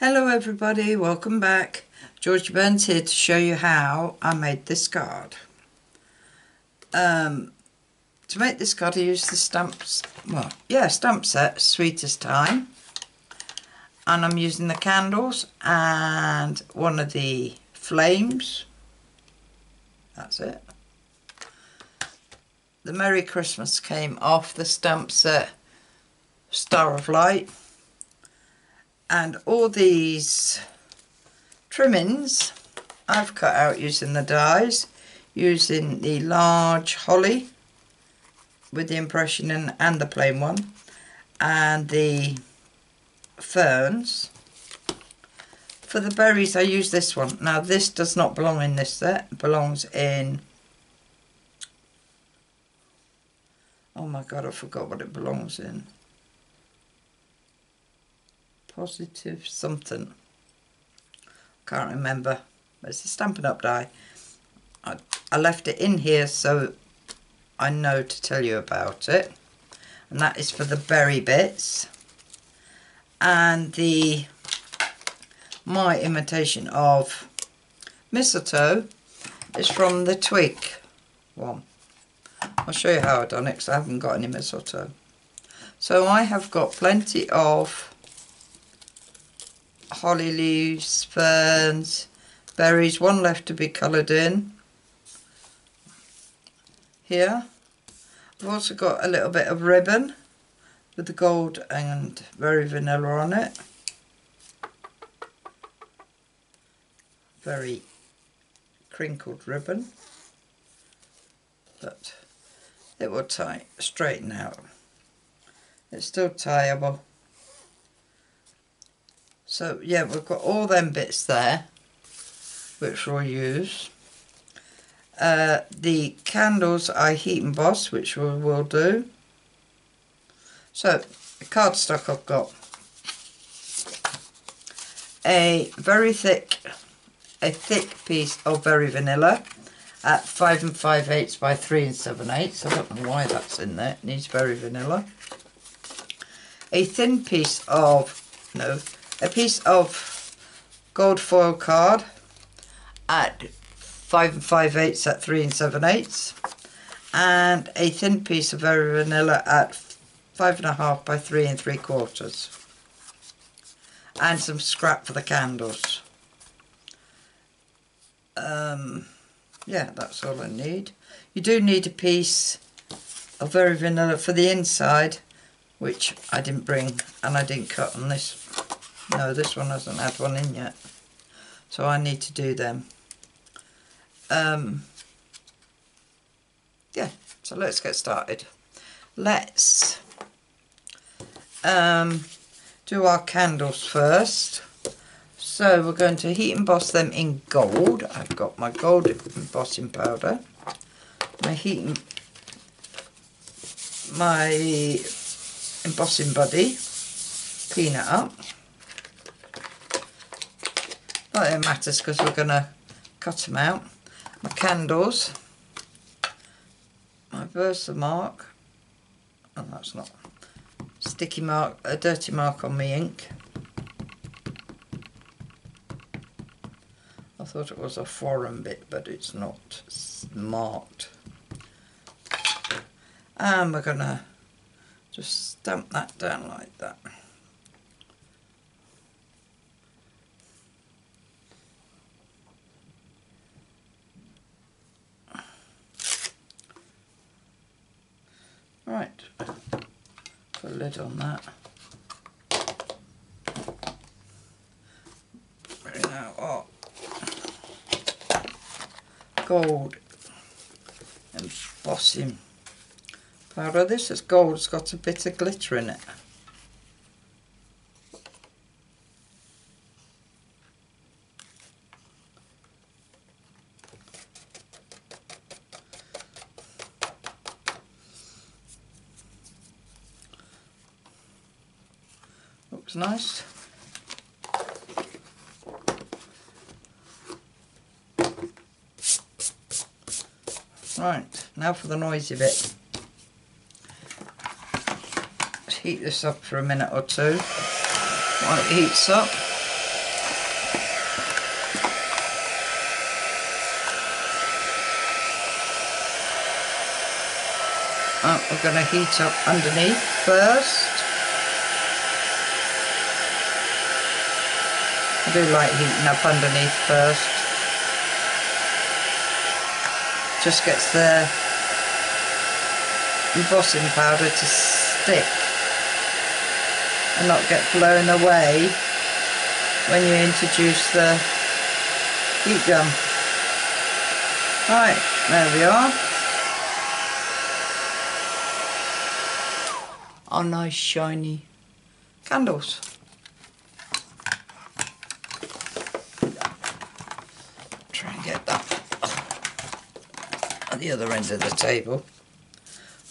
Hello everybody, welcome back. Georgie Burns here to show you how I made this card. Um, to make this card I used the stamps, well, yeah, stamp set, Sweetest Time. And I'm using the candles and one of the flames. That's it. The Merry Christmas came off the stamp set Star of Light and all these trimmings I've cut out using the dies using the large holly with the impression in, and the plain one and the ferns. For the berries I use this one. Now this does not belong in this set. It belongs in oh my god I forgot what it belongs in positive something. Can't remember. It's a Stampin' Up die. I, I left it in here so I know to tell you about it. And that is for the berry bits. And the my imitation of mistletoe is from the twig one. I'll show you how I've done it because I haven't got any mistletoe. So I have got plenty of holly leaves, ferns, berries, one left to be coloured in. Here. I've also got a little bit of ribbon with the gold and very vanilla on it. Very crinkled ribbon. But it will tie, straighten out. It's still tieable. So yeah, we've got all them bits there, which we'll use. Uh, the candles I heat emboss, which we will do. So, the cardstock I've got. A very thick, a thick piece of very vanilla at 5 and 5 eighths by 3 and 7 eighths. I don't know why that's in there. It needs very vanilla. A thin piece of, no, a piece of gold foil card at 5 and 5 eighths at 3 and 7 eighths and a thin piece of very vanilla at 5.5 by 3 and 3 quarters and some scrap for the candles. Um, yeah, that's all I need. You do need a piece of very vanilla for the inside, which I didn't bring and I didn't cut on this no, this one hasn't had one in yet. So I need to do them. Um, yeah, so let's get started. Let's um, do our candles first. So we're going to heat emboss them in gold. I've got my gold embossing powder, my heat, my embossing buddy, clean it up. It matters because we're going to cut them out. My candles, my Versamark, oh that's not, sticky mark, a dirty mark on my ink. I thought it was a foreign bit but it's not marked. And we're going to just stamp that down like that. Right, on that. Bring out oh, gold embossing powder. This is gold, it's got a bit of glitter in it. nice. Right, now for the noisy bit. Let's heat this up for a minute or two while it heats up. Oh, we're going to heat up underneath first. I do like heating up underneath first. Just gets the embossing powder to stick and not get blown away when you introduce the heat gun. Right, there we are. Our nice shiny candles. Try and get that the other end of the table.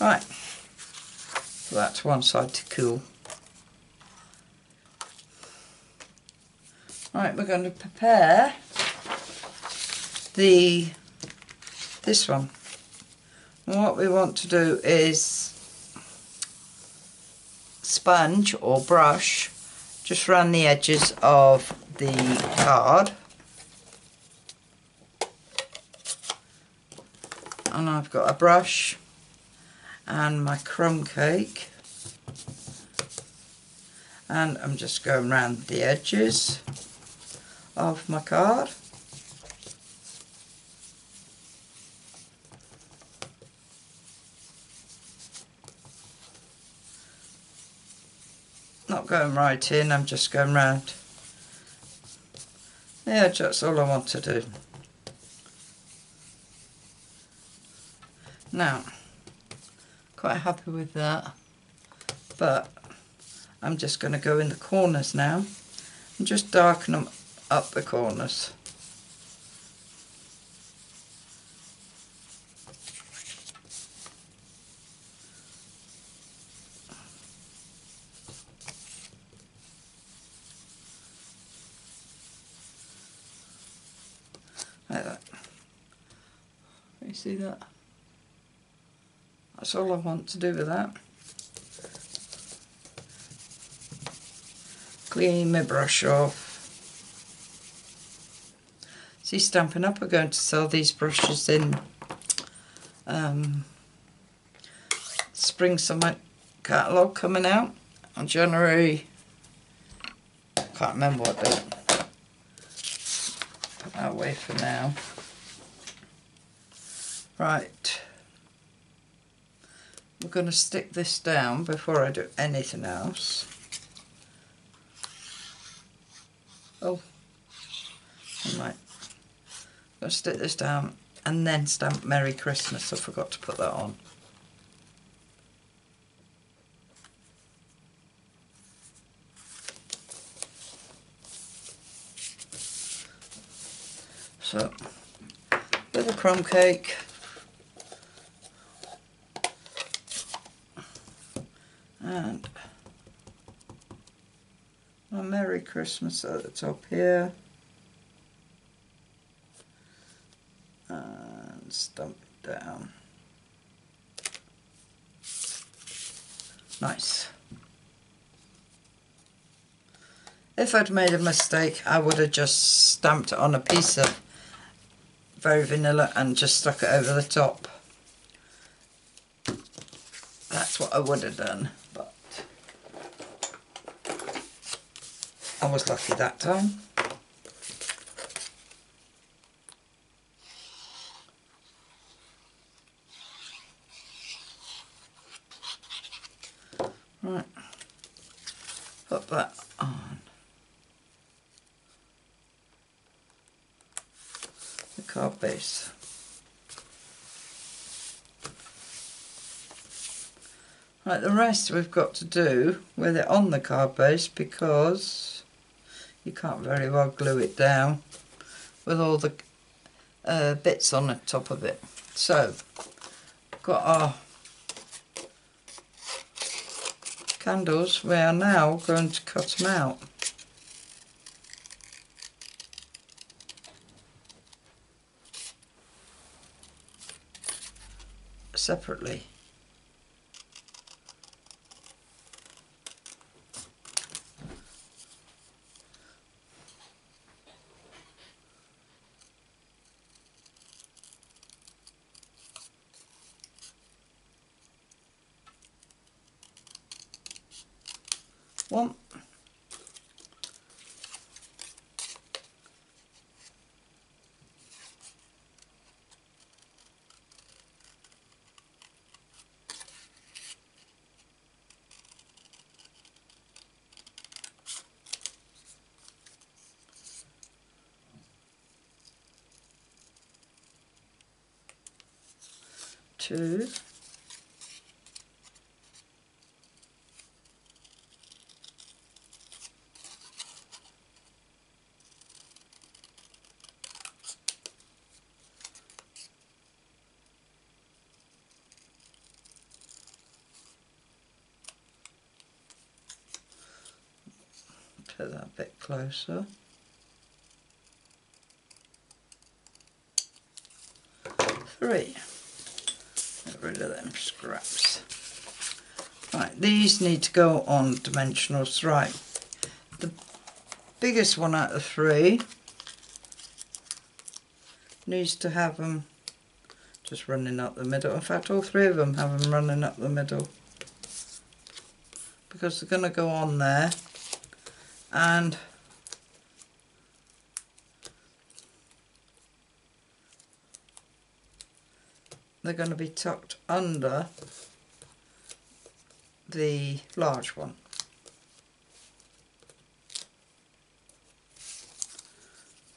Right, so that's one side to cool. Right, we're going to prepare the this one. And what we want to do is sponge or brush just around the edges of the card. And I've got a brush and my crumb cake and I'm just going around the edges of my card. Not going right in, I'm just going round. Yeah, that's all I want to do. Now, quite happy with that, but I'm just going to go in the corners now and just darken them up the corners. Like that. You see that? That's all I want to do with that. Clean my brush off. See Stampin' Up are going to sell these brushes in um, spring summer catalogue coming out on January can't remember what date put that away for now right going to stick this down before I do anything else oh I might I'll stick this down and then stamp Merry Christmas. I forgot to put that on. So, little crumb cake. And a Merry Christmas at the top here. And stamp down. Nice. If I'd made a mistake, I would have just stamped it on a piece of very vanilla and just stuck it over the top. That's what I would have done, but I was lucky that time. Right, put that on. The card base. Right, the rest we've got to do with it on the card base because you can't very well glue it down with all the uh, bits on the top of it. So, got our candles, we are now going to cut them out. separately. two. Put that a bit closer. Three. Get rid of them scraps. Right, these need to go on dimensionals. Right, the biggest one out of three needs to have them just running up the middle. In fact, all three of them have them running up the middle because they're going to go on there and they're going to be tucked under the large one.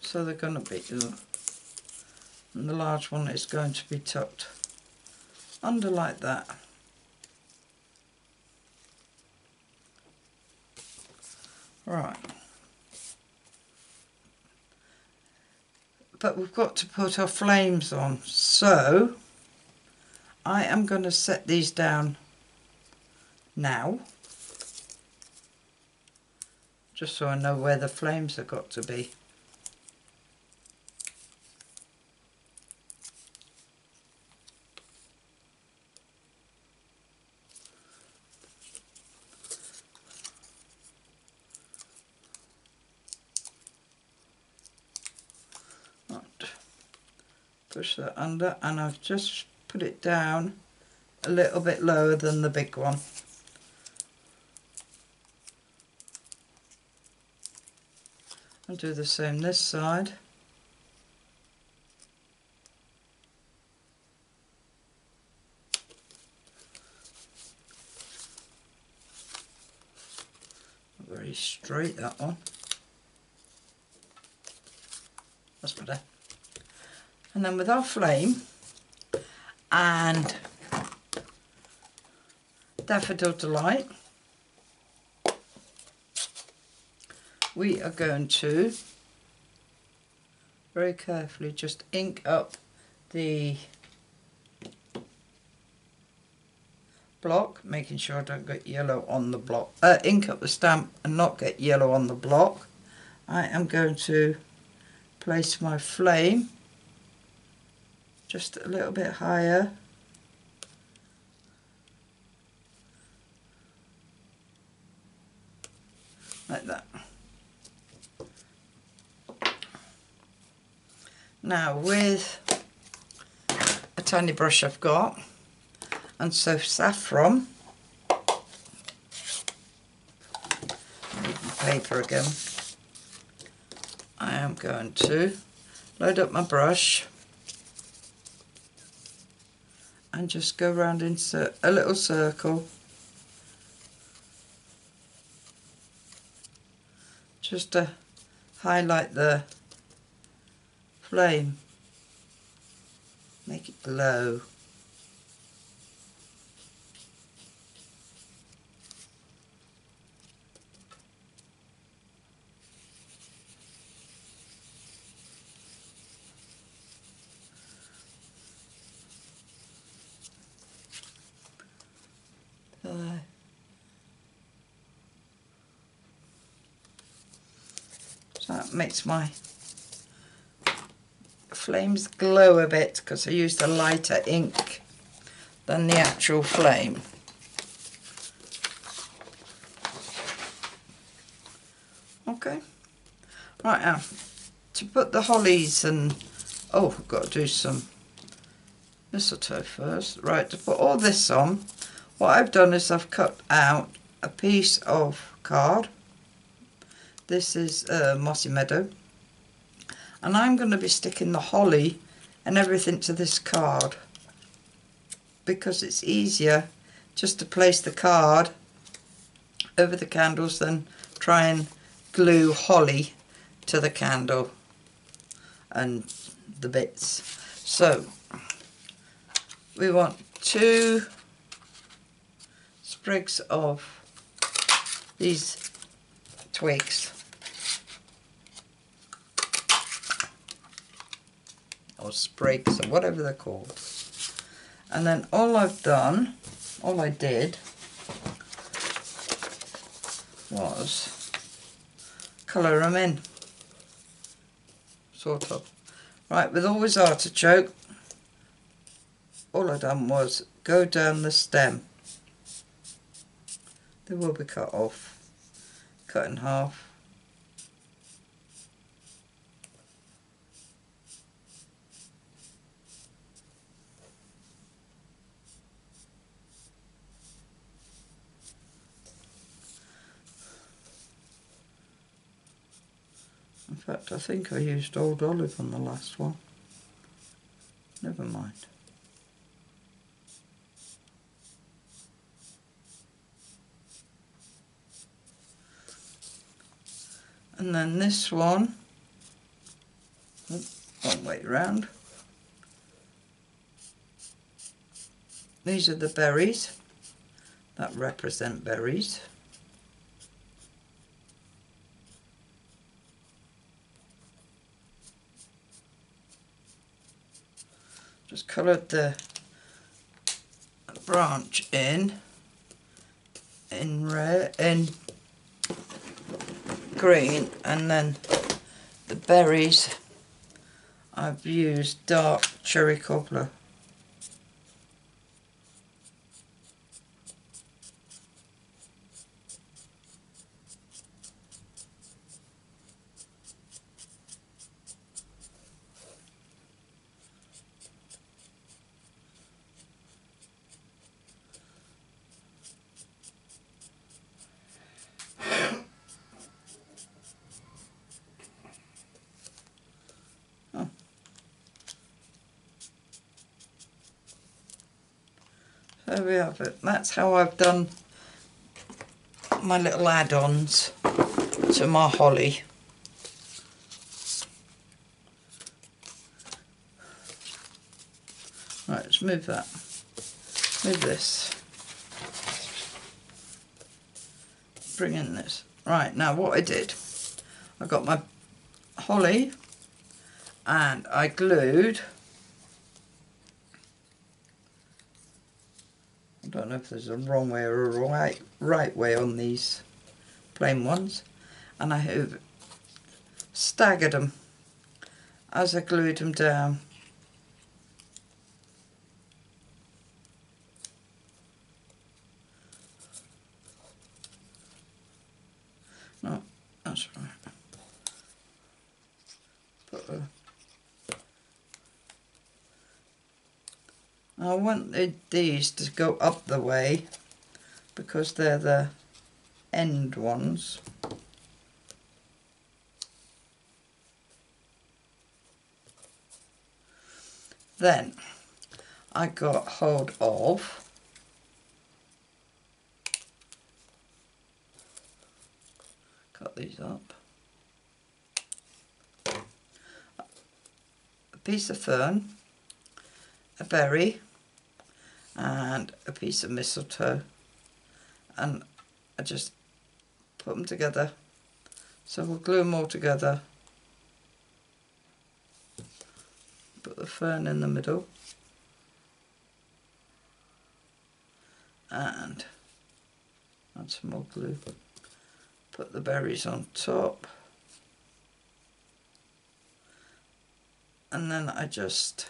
So they're going to be, uh, and the large one is going to be tucked under like that. Right. But we've got to put our flames on. So I am going to set these down now. Just so I know where the flames have got to be. push that under and I've just put it down a little bit lower than the big one. I'll do the same this side. Very straight that one. That's better and then with our flame and daffodil delight. We are going to very carefully just ink up the block making sure I don't get yellow on the block uh, ink up the stamp and not get yellow on the block. I am going to place my flame just a little bit higher. Like that. Now with a tiny brush I've got and so saffron paper again I am going to load up my brush and just go around in a little circle. Just to highlight the flame. Make it glow So that makes my flames glow a bit because I used a lighter ink than the actual flame. Okay, right now to put the hollies and oh I've got to do some mistletoe first. Right, to put all this on, what I've done is I've cut out a piece of card. This is uh, Mossy Meadow. And I'm going to be sticking the holly and everything to this card because it's easier just to place the card over the candles than try and glue holly to the candle and the bits. So we want two sprigs of these twigs or sprigs or whatever they're called. And then all I've done all I did was colour them in. Sort of. Right with always artichoke all I've done was go down the stem. They will be cut off cut in half fact, I think I used old olive on the last one. Never mind. And then this one, one way round. These are the berries that represent berries. Just coloured the branch in in red in green and then the berries. I've used dark cherry cobbler There we have it. That's how I've done my little add-ons to my holly. Right, let's move that. Move this. Bring in this. Right, now what I did, I got my holly and I glued don't know if there's a wrong way or a right, right way on these plain ones. And I have staggered them as I glued them down. No, that's right. Put a I wanted these to go up the way because they're the end ones. Then I got hold of cut these up a piece of fern a berry and a piece of mistletoe. And I just put them together. So we'll glue them all together. Put the fern in the middle. And add some more glue. Put the berries on top. And then I just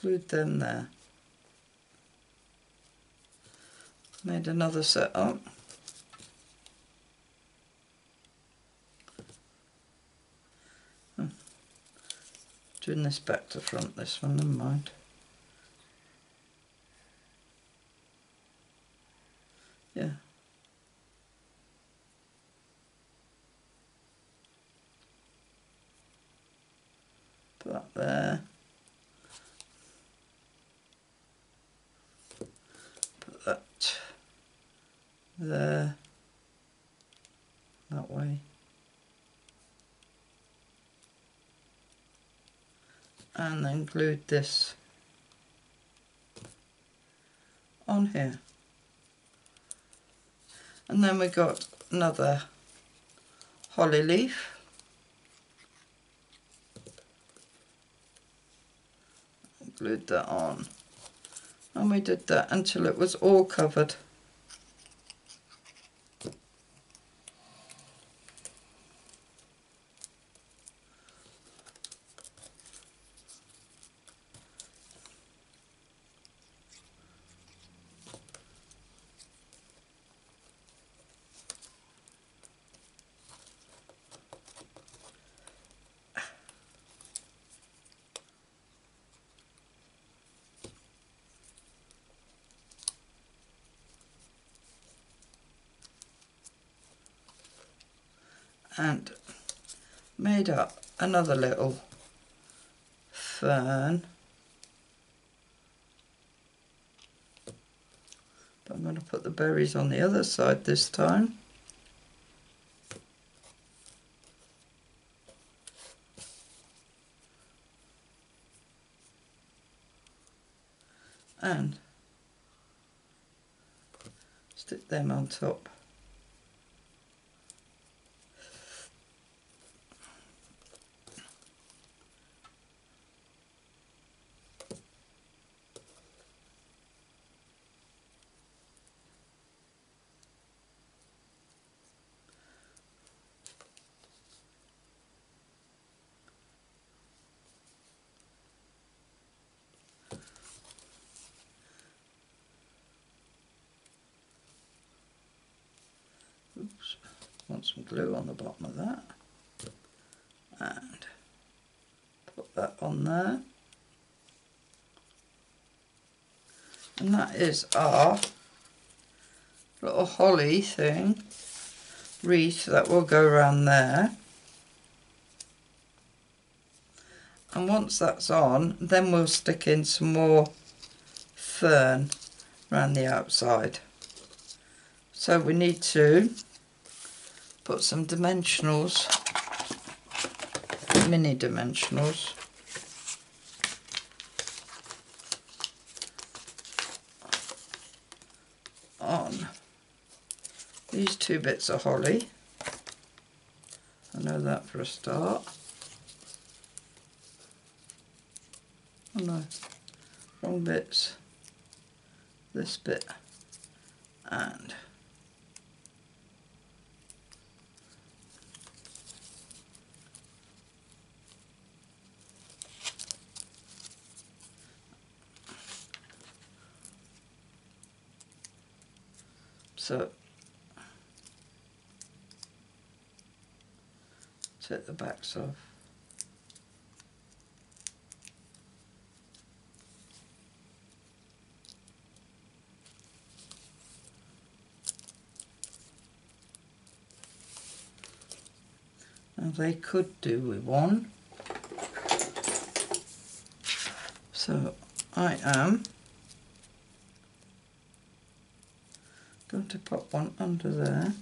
glued them there. Made another set up. Hmm. Doing this back to front, this one, never mind. Yeah. Put that there. There, that way. and then glued this on here. And then we got another holly leaf. Glued that on. And we did that until it was all covered. And made up another little fern. But I'm going to put the berries on the other side this time. And stick them on top. Oops, want some glue on the bottom of that. And put that on there. And that is our little holly thing, wreath that will go around there. And once that's on, then we'll stick in some more fern around the outside. So we need to put some dimensionals, mini dimensionals. on these two bits of holly. I know that for a start. Oh no, wrong bits. This bit and So take the backs off. They could do with one. So I am going to pop one under there.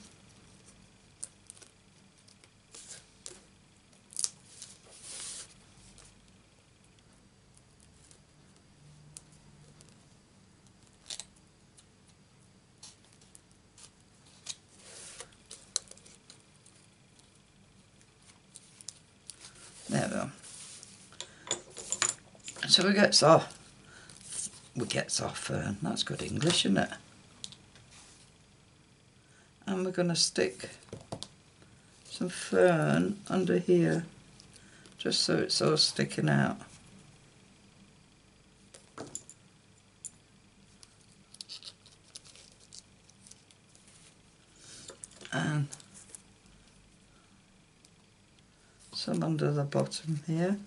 There we go. So we get our we get our uh, fern. That's good English, isn't it? Going to stick some fern under here just so it's all sticking out. And some under the bottom here.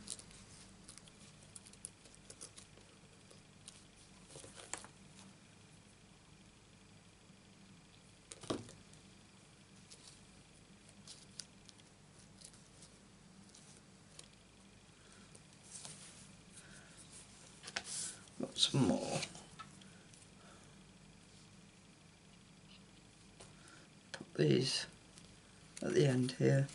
some more. Put at the end here.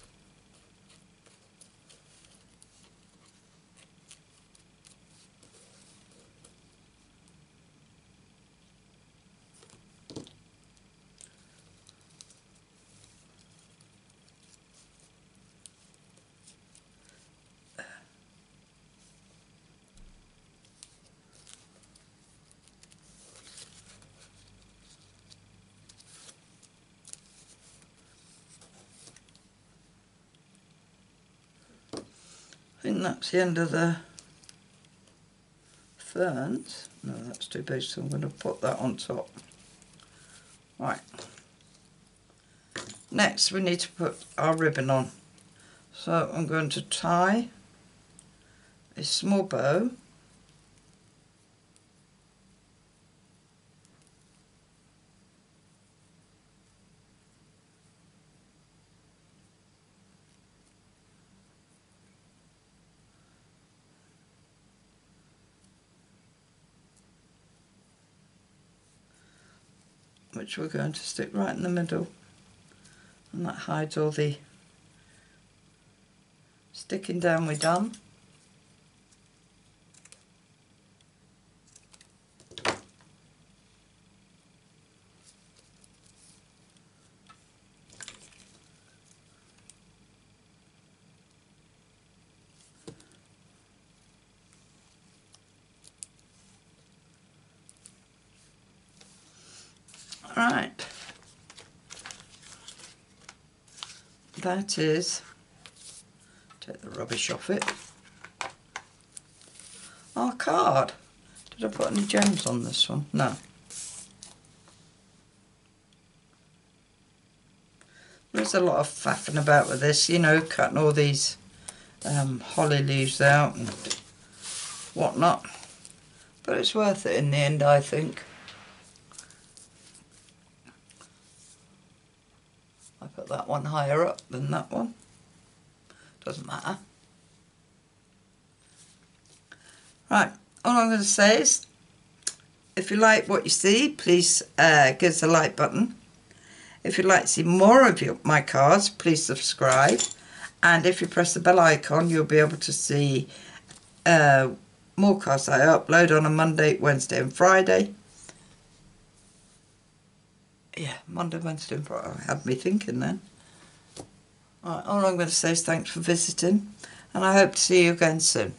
Think that's the end of the ferns. No, that's too big, so I'm going to put that on top. Right. Next, we need to put our ribbon on. So I'm going to tie a small bow which we're going to stick right in the middle. And that hides all the sticking down we done Right. That is, take the rubbish off it. Our card. Did I put any gems on this one? No. There's a lot of faffing about with this, you know, cutting all these um, holly leaves out and whatnot. But it's worth it in the end, I think. I put that one higher up than that one. Doesn't matter. Right, all I'm going to say is, if you like what you see, please uh, give us a like button. If you'd like to see more of your, my cards, please subscribe. And if you press the bell icon, you'll be able to see uh, more cards I upload on a Monday, Wednesday and Friday. Yeah, Monday, Wednesday and Friday. Had me thinking then. Right, all I'm going to say is thanks for visiting. And I hope to see you again soon.